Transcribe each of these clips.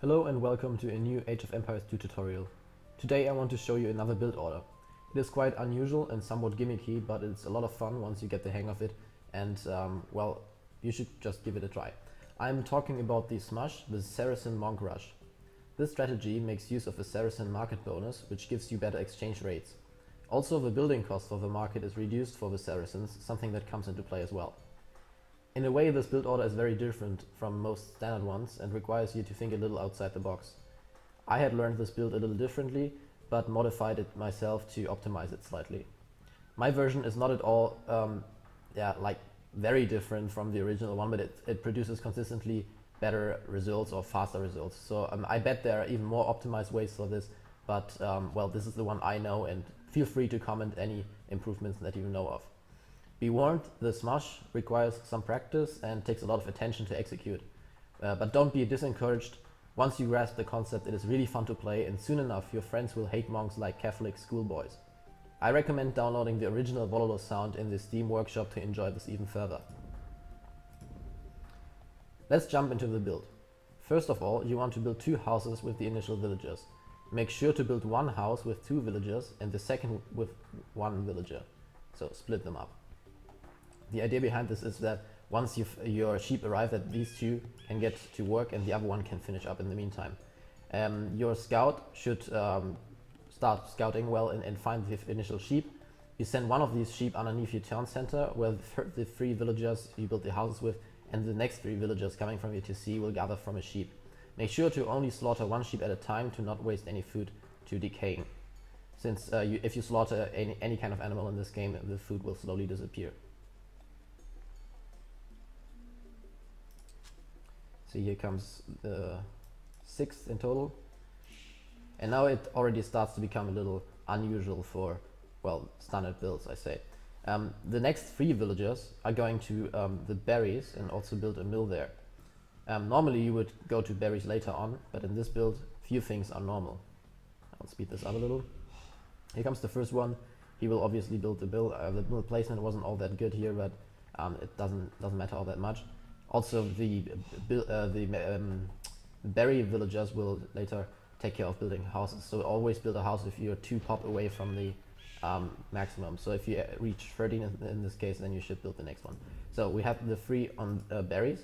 Hello and welcome to a new Age of Empires 2 tutorial. Today I want to show you another build order. It is quite unusual and somewhat gimmicky, but it's a lot of fun once you get the hang of it and um, well, you should just give it a try. I'm talking about the Smush, the Saracen Monk Rush. This strategy makes use of a Saracen market bonus, which gives you better exchange rates. Also the building cost for the market is reduced for the Saracens, something that comes into play as well. In a way this build order is very different from most standard ones and requires you to think a little outside the box. I had learned this build a little differently, but modified it myself to optimize it slightly. My version is not at all um, yeah, like very different from the original one, but it, it produces consistently better results or faster results. So um, I bet there are even more optimized ways for this, but um, well, this is the one I know and feel free to comment any improvements that you know of. Be warned, the smush requires some practice and takes a lot of attention to execute. Uh, but don't be discouraged. Once you grasp the concept, it is really fun to play and soon enough your friends will hate monks like Catholic schoolboys. I recommend downloading the original Wololos sound in the Steam workshop to enjoy this even further. Let's jump into the build. First of all, you want to build two houses with the initial villagers. Make sure to build one house with two villagers and the second with one villager. So split them up. The idea behind this is that once your sheep arrive that these two can get to work and the other one can finish up in the meantime. Um, your scout should um, start scouting well and, and, find the initial sheep. You send one of these sheep underneath your town center where the, three villagers you build the houses with and the next three villagers coming from your TC will gather from a sheep. Make sure to only slaughter one sheep at a time to not waste any food to decaying. Since uh, you, if you slaughter any, any kind of animal in this game, the food will slowly disappear. See here comes the sixth in total. And now it already starts to become a little unusual for, well, standard builds, I say. Um, the next three villagers are going to um, the berries and also build a mill there. Um, normally you would go to berries later on, but in this build, few things are normal. I'll speed this up a little. Here comes the first one. He will obviously build the mill. Uh, the mill placement wasn't all that good here, but um, it doesn't doesn't matter all that much. Also, the uh, the um, berry villagers will later take care of building houses. So always build a house if you're two pop away from the um, maximum. So if you uh, reach 13 in, this case, then you should build the next one. So we have the three on uh, berries.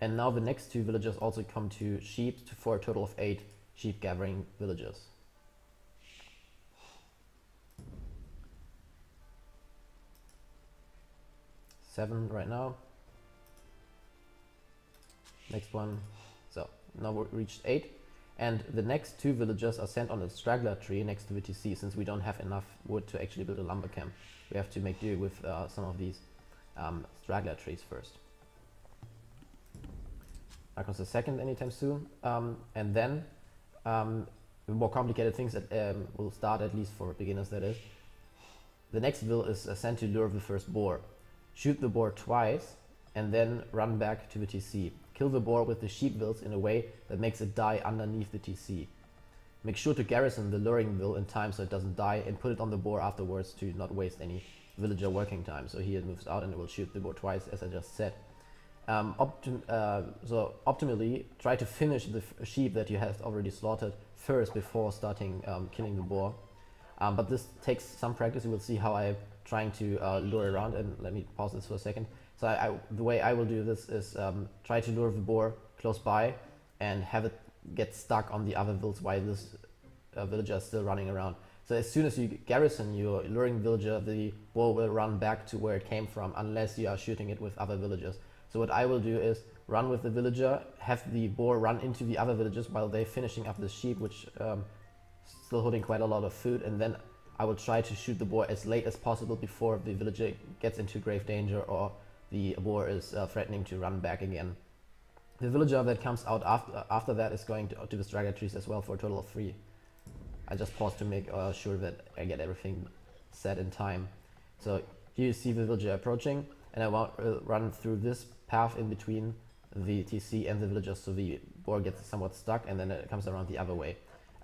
And now the next two villagers also come to sheep for a total of eight sheep gathering villagers. Seven right now. Next one. So now we reached eight. And the next two villagers are sent on a straggler tree next to the TC since we don't have enough wood to actually build a lumber camp. We have to make do with uh, some of these um, straggler trees first. Comes the second anytime soon. Um, and then um, more complicated things that um, will start at least for beginners that is. The next will is uh, sent to lure the first boar. Shoot the boar twice and then run back to the TC. Kill the boar with the sheep vills in a way that makes it die underneath the TC. Make sure to garrison the luring vill in time so it doesn't die and put it on the boar afterwards to not waste any villager working time. So here it moves out and it will shoot the boar twice as I just said. Um, optim uh, so optimally try to finish the sheep that you have already slaughtered first before starting um, killing the boar. Um, but this takes some practice. You will see how I'm trying to uh, lure around and let me pause this for a second. So I, I, the way I will do this is um, try to lure the boar close by and have it get stuck on the other vills while this uh, villager is still running around. So as soon as you garrison your luring villager, the boar will run back to where it came from unless you are shooting it with other villagers. So what I will do is run with the villager, have the boar run into the other villagers while they're finishing up the sheep, which um, still holding quite a lot of food, and then I will try to shoot the boar as late as possible before the villager gets into grave danger or the boar is uh, threatening to run back again. The villager that comes out after, after that is going to, to the straggler trees as well for a total of three. I just paused to make uh, sure that I get everything set in time. So here you see the villager approaching and I want to uh, run through this path in between the TC and the villagers so the boar gets somewhat stuck and then it comes around the other way.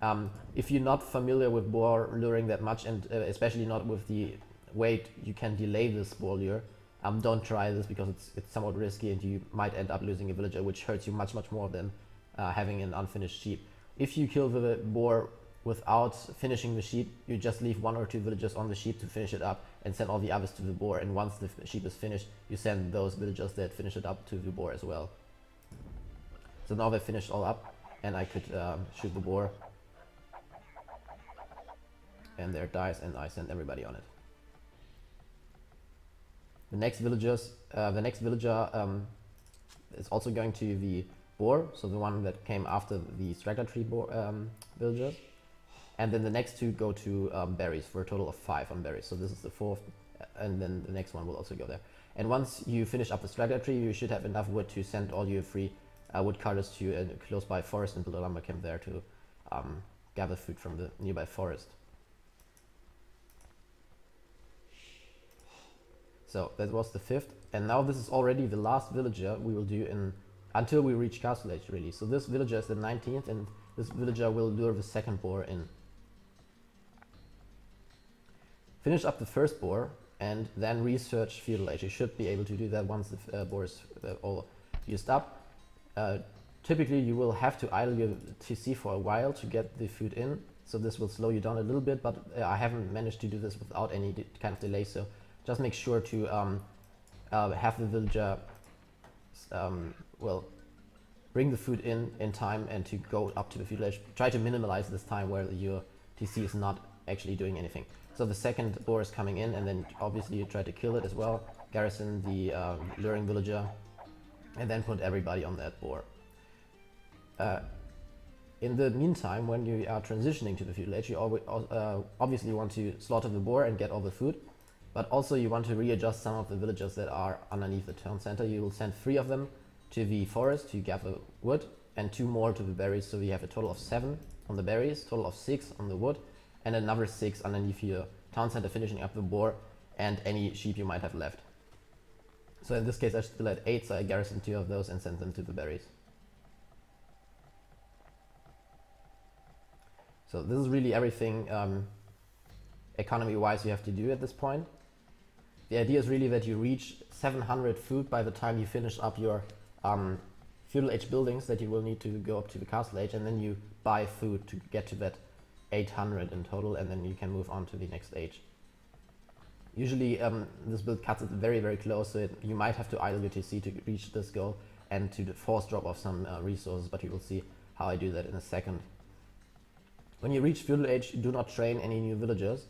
Um, if you're not familiar with boar luring that much and uh, especially not with the weight you can delay this boar lure, um, don't try this because it's, it's somewhat risky and you might end up losing a villager, which hurts you much, much more than uh, having an unfinished sheep. If you kill the boar without finishing the sheep, you just leave one or two villagers on the sheep to finish it up and send all the others to the boar. And once the sheep is finished, you send those villagers that finish it up to the boar as well. So now they finished all up and I could um, shoot the boar. And there it dies and I send everybody on it. The next villagers, uh, the next villager um, is also going to the boar, so the one that came after the straggler tree boar, um, villagers. And then the next two go to um, berries for a total of five on berries. So this is the fourth, and then the next one will also go there. And once you finish up the straggler tree, you should have enough wood to send all your free uh, woodcutters to a close by forest and build a lumber camp there to um, gather food from the nearby forest. So that was the fifth, and now this is already the last villager we will do in until we reach Castle Age really. So this villager is the 19th, and this villager will lure the second boar in. Finish up the first boar, and then research Feudal Age. You should be able to do that once the uh, boar is uh, all used up. Uh, typically, you will have to idle your TC for a while to get the food in, so this will slow you down a little bit, but uh, I haven't managed to do this without any kind of delay, so just make sure to um, uh, have the villager, um, well, bring the food in in time and to go up to the feudal age. Try to minimize this time where your TC is not actually doing anything. So the second boar is coming in and then obviously you try to kill it as well, garrison the uh, luring villager, and then put everybody on that boar. Uh, in the meantime, when you are transitioning to the feudal age, you uh, obviously want to slaughter the boar and get all the food. But also you want to readjust some of the villagers that are underneath the town center. You will send three of them to the forest to gather wood and two more to the berries. So we have a total of seven on the berries, total of six on the wood, and another six underneath your town center finishing up the boar and any sheep you might have left. So in this case I still had eight, so I garrison two of those and send them to the berries. So this is really everything um, economy-wise you have to do at this point the idea is really that you reach 700 food by the time you finish up your um, feudal age buildings that you will need to go up to the castle age and then you buy food to get to that 800 in total and then you can move on to the next age. Usually um, this build cuts it very very close so it, you might have to idle your TC to reach this goal and to force drop off some uh, resources but you will see how I do that in a second. When you reach feudal age do not train any new villagers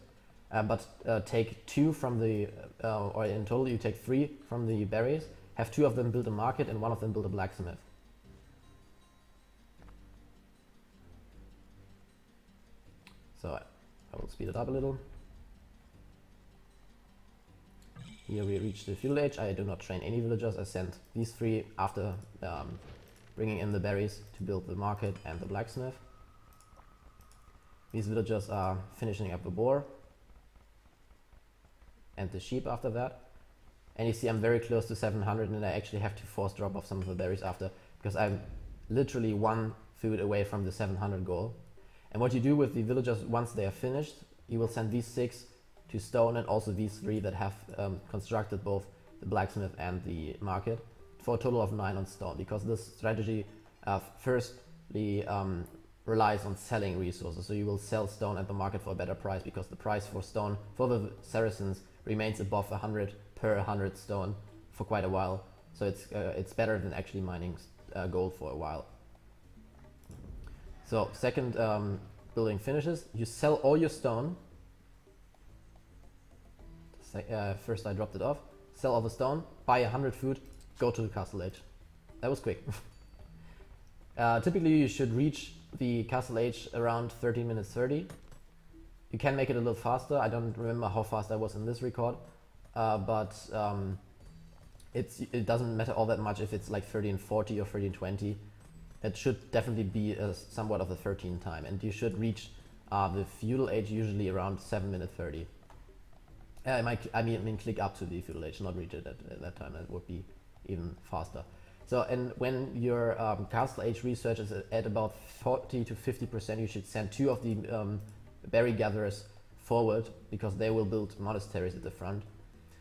uh, but uh, take two from the, uh, or in total you take three from the berries, have two of them build a market and one of them build a blacksmith. So I will speed it up a little. Here we reach the feudal age. I do not train any villagers. I send these three after um, bringing in the berries to build the market and the blacksmith. These villagers are finishing up the boar and the sheep after that. And you see I'm very close to 700 and I actually have to force drop off some of the berries after because I'm literally one food away from the 700 goal. And what you do with the villagers once they are finished, you will send these six to stone and also these three that have um, constructed both the blacksmith and the market for a total of nine on stone because this strategy uh, firstly um, relies on selling resources. So you will sell stone at the market for a better price because the price for stone for the Saracens remains above 100 per 100 stone for quite a while. So it's, uh, it's better than actually mining uh, gold for a while. So second um, building finishes, you sell all your stone. Uh, first I dropped it off, sell all the stone, buy 100 food, go to the castle age. That was quick. Uh, typically you should reach the castle age around 13 minutes 30 you can make it a little faster. I don't remember how fast I was in this record, uh, but um, it's, it doesn't matter all that much if it's like 1340 or 1320. It should definitely be a, somewhat of a 13 time, and you should reach uh, the feudal age usually around 7 minute 30. Uh, I, might, I, mean, I mean, click up to the feudal age, not reach it at, at that time. That would be even faster. So, and when your um, castle age research is at about 40 to 50%, you should send two of the um, berry gatherers forward because they will build monasteries at the front.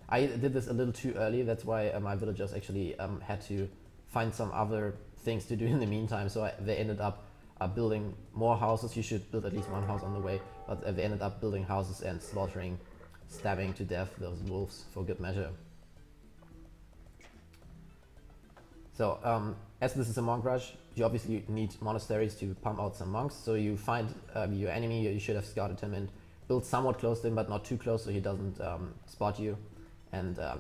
I did this a little too early, that's why uh, my villagers actually um, had to find some other things to do in the meantime. So I, they ended up uh, building more houses. You should build at least one house on the way, but uh, they ended up building houses and slaughtering, stabbing to death those wolves for good measure. So um, as this is a monk rush, you obviously need monasteries to pump out some monks. So you find um, your enemy, you should have scouted him and build somewhat close to him, but not too close so he doesn't um, spot you. And uh,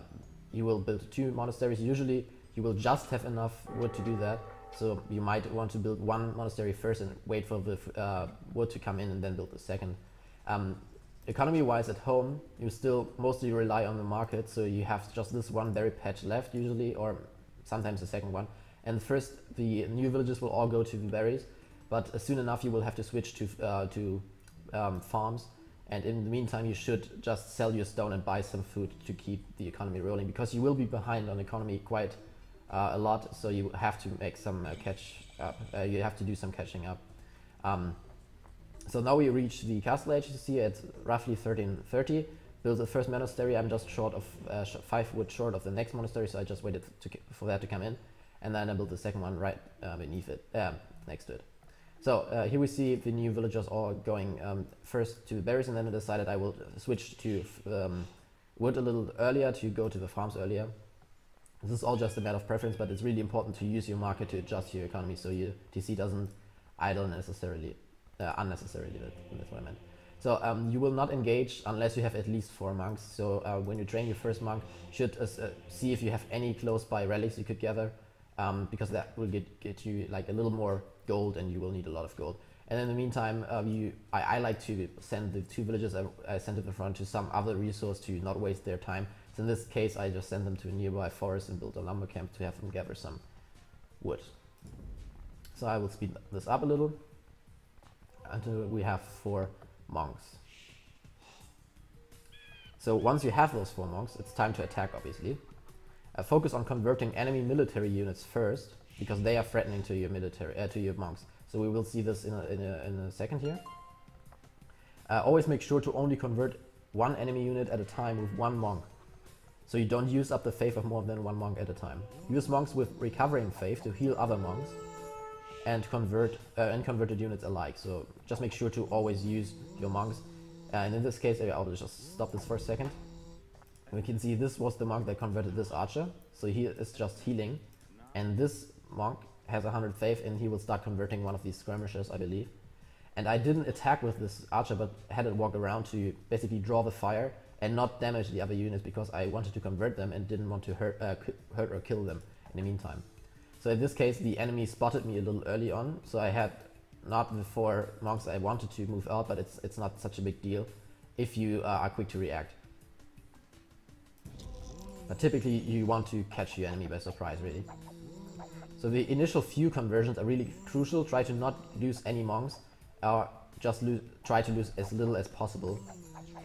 you will build two monasteries. Usually you will just have enough wood to do that. So you might want to build one monastery first and wait for the uh, wood to come in and then build the second. Um, Economy-wise at home, you still mostly rely on the market, so you have just this one berry patch left usually, or sometimes the second one. And first, the new villages will all go to the berries, but soon enough you will have to switch to, uh, to um, farms. And in the meantime, you should just sell your stone and buy some food to keep the economy rolling, because you will be behind on economy quite uh, a lot, so you have to make some uh, catch up. Uh, you have to do some catching up. Um, so now we reach the castle age, you see at roughly 1330. Build the first monastery, I'm just short of, uh, five wood short of the next monastery, so I just waited to for that to come in. And then I built the second one right uh, beneath it, um, next to it. So uh, here we see the new villagers all going um, first to berries and then I decided I will switch to um, wood a little earlier to go to the farms earlier. This is all just a matter of preference, but it's really important to use your market to adjust your economy so your TC doesn't idle necessarily, uh, unnecessarily, that's what I meant. So um, you will not engage unless you have at least four monks. So uh, when you train your first monk, you should uh, uh, see if you have any close by relics you could gather, um, because that will get, get you like a little more gold and you will need a lot of gold. And in the meantime, uh, you, I, I, like to send the two villages I, I sent to the front to some other resource to not waste their time. So in this case, I just send them to a nearby forest and build a lumber camp to have them gather some wood. So I will speed this up a little until we have four monks. So once you have those four monks, it's time to attack, obviously. Uh, focus on converting enemy military units first, because they are threatening to your military, uh, to your monks. So we will see this in a, in a, in a second here. Uh, always make sure to only convert one enemy unit at a time with one monk. So you don't use up the faith of more than one monk at a time. Use monks with recovering faith to heal other monks and convert uh, and converted units alike. So just make sure to always use your monks. And in this case, I'll just stop this for a second. We can see this was the monk that converted this archer. So he is just healing. And this monk has 100 faith and he will start converting one of these skirmishers, I believe. And I didn't attack with this archer, but had it walk around to basically draw the fire and not damage the other units because I wanted to convert them and didn't want to hurt, uh, hurt or kill them in the meantime. So in this case, the enemy spotted me a little early on, so I had not the four monks I wanted to move out, but it's, it's not such a big deal if you uh, are quick to react. But typically you want to catch your enemy by surprise, really. So the initial few conversions are really crucial. Try to not lose any monks, or just lose, try to lose as little as possible,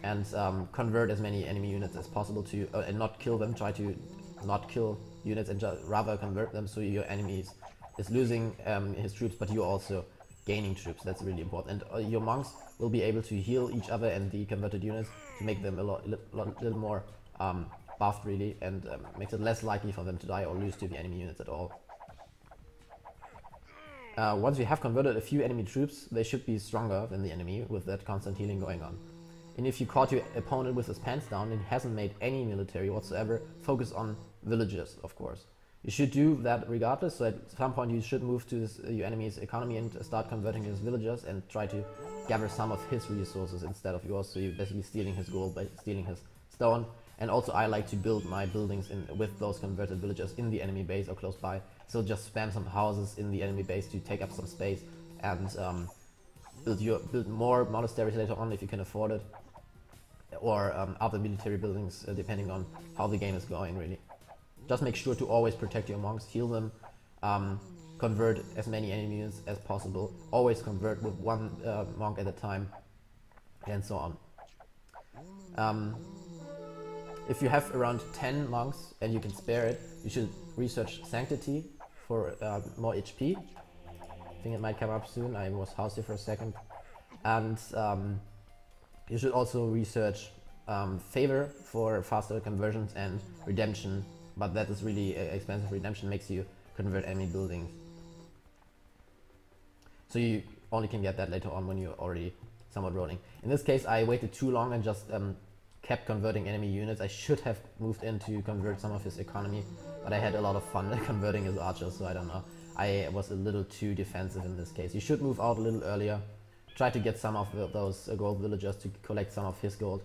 and um, convert as many enemy units as possible to, uh, and not kill them. Try to not kill units and rather convert them so your enemy is, losing um, his troops, but you're also gaining troops. That's really important. And uh, your monks will be able to heal each other and the converted units to make them a lot, little more um, buffed, really, and um, makes it less likely for them to die or lose to the enemy units at all. Uh, once you have converted a few enemy troops, they should be stronger than the enemy with that constant healing going on. And if you caught your opponent with his pants down and he hasn't made any military whatsoever, focus on villages, of course. You should do that regardless, so at some point you should move to this, uh, your enemy's economy and start converting his villagers and try to gather some of his resources instead of yours, so you're basically stealing his gold by stealing his stone. And also I like to build my buildings in, with those converted villagers in the enemy base or close by, so just spam some houses in the enemy base to take up some space and um, build, your, build more monasteries later on if you can afford it, or um, other military buildings uh, depending on how the game is going really. Just make sure to always protect your monks, heal them, um, convert as many enemies as possible, always convert with one uh, monk at a time, and so on. Um, if you have around 10 monks and you can spare it, you should research Sanctity for uh, more HP. I think it might come up soon, I was here for a second. And um, you should also research um, Favor for faster conversions and Redemption but that is really uh, expensive. Redemption makes you convert enemy buildings So you only can get that later on when you're already somewhat rolling. In this case, I waited too long and just um, kept converting enemy units. I should have moved in to convert some of his economy, but I had a lot of fun converting his archers, so I don't know. I was a little too defensive in this case. You should move out a little earlier. Try to get some of those uh, gold villagers to collect some of his gold.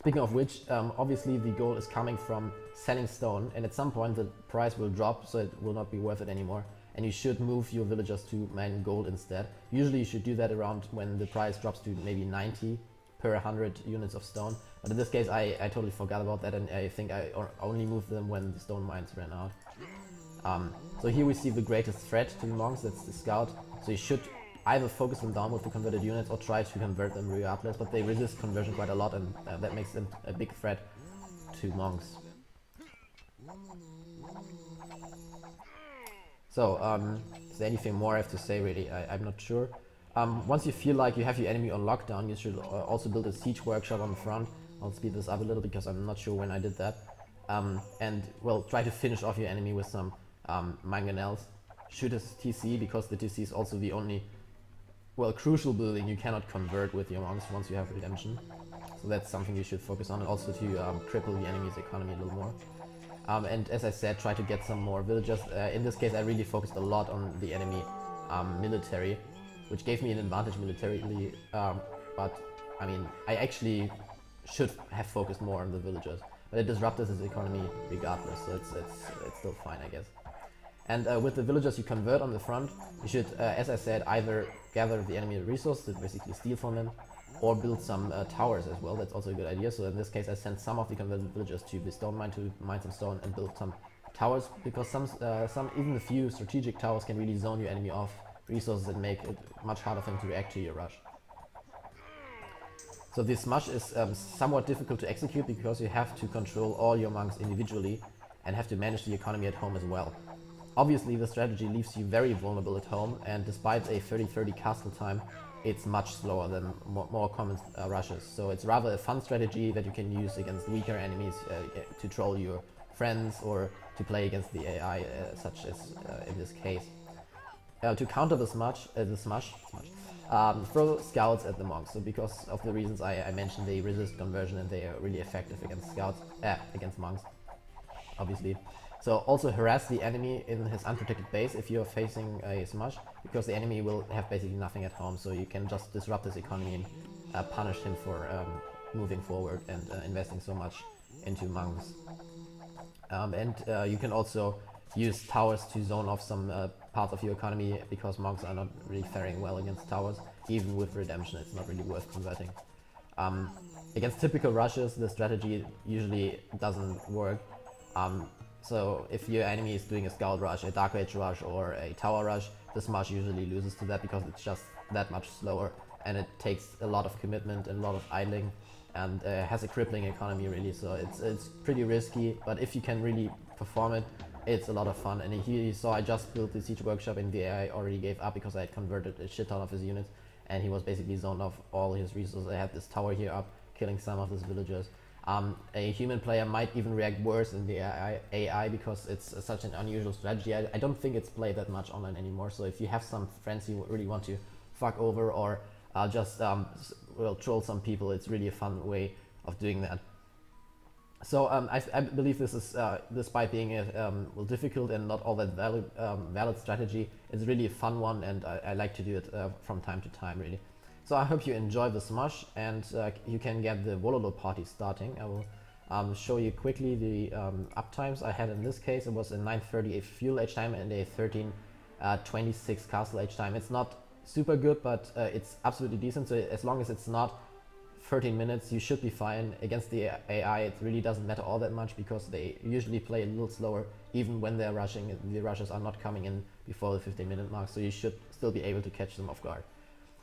Speaking of which, um, obviously the gold is coming from selling stone and at some point the price will drop so it will not be worth it anymore and you should move your villagers to mine gold instead. Usually you should do that around when the price drops to maybe 90 per 100 units of stone. But in this case, I, I totally forgot about that, and I think I only moved them when the stone mines ran out. Um, so here we see the greatest threat to the monks, that's the scout. So you should either focus them down with the converted units or try to convert them regardless, but they resist conversion quite a lot, and uh, that makes them a big threat to monks. So, um, is there anything more I have to say really? I, am not sure. Um, once you feel like you have your enemy on lockdown, you should uh, also build a siege workshop on the front. I'll speed this up a little because I'm not sure when I did that. Um, and, well, try to finish off your enemy with some um, mangonels. Shoot his TC because the TC is also the only, well, crucial building you cannot convert with your monks once you have redemption. So that's something you should focus on and also to um, cripple the enemy's economy a little more. Um, and as I said, try to get some more villagers. Uh, in this case, I really focused a lot on the enemy um, military, which gave me an advantage militarily. Um, but I mean, I actually should have focused more on the villagers. But it disrupted his economy regardless, so it's, it's, it's still fine, I guess. And uh, with the villagers you convert on the front, you should, uh, as I said, either gather the enemy resources to basically steal from them, or build some uh, towers as well. That's also a good idea. So in this case, I sent some of the converted villagers to the stone mine to mine some stone and build some towers because some, uh, some even a few strategic towers can really zone your enemy off resources and make it much harder for them to react to your rush. So this smush is um, somewhat difficult to execute because you have to control all your monks individually and have to manage the economy at home as well. Obviously the strategy leaves you very vulnerable at home and despite a 30-30 castle time, it's much slower than more, more common uh, rushes. So it's rather a fun strategy that you can use against weaker enemies uh, to troll your friends or to play against the AI, uh, such as uh, in this case. Uh, to counter the smush, uh, the smush, smush um, throw scouts at the monks. So because of the reasons I, I, mentioned, they resist conversion and they are really effective against scouts, against monks, obviously. So also harass the enemy in his unprotected base if you're facing a smush, because the enemy will have basically nothing at home, so you can just disrupt his economy and uh, punish him for um, moving forward and uh, investing so much into monks. Um, and uh, you can also use towers to zone off some uh, parts of your economy because monks are not really faring well against towers. Even with redemption, it's not really worth converting. Um, against typical rushes, the strategy usually doesn't work. Um, so if your enemy is doing a scout rush, a dark age rush or a tower rush, this march usually loses to that because it's just that much slower and it takes a lot of commitment and a lot of idling and uh, has a crippling economy really so it's it's pretty risky but if you can really perform it it's a lot of fun and you saw I just built the siege workshop and the AI already gave up because I had converted a shit ton of his units and he was basically zoned off all his resources I had this tower here up killing some of his villagers um, a human player might even react worse in the AI, AI because it's uh, such an unusual strategy. I, I, don't think it's played that much online anymore. So if you have some friends you really want to fuck over or uh, just um, well troll some people, it's really a fun way of doing that. So um, I, I, believe this is, uh, despite being a um, difficult and not all that valid, um, valid strategy, it's really a fun one, and I, I like to do it uh, from time to time, really. So I hope you enjoy this much and uh, you can get the Wololo party starting. I will um, show you quickly the um, uptimes I had in this case. It was a 938 feudal age time and a 1326 uh, castle age time. It's not super good, but uh, it's absolutely decent. So as long as it's not 13 minutes, you should be fine. Against the AI, it really doesn't matter all that much because they usually play a little slower, even when they're rushing. The rushes are not coming in before the 15 minute mark, so you should still be able to catch them off guard.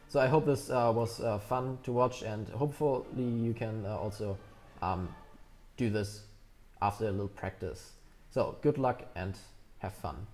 So I hope this uh, was uh, fun to watch and hopefully you can uh, also um, do this after a little practice. So good luck and have fun.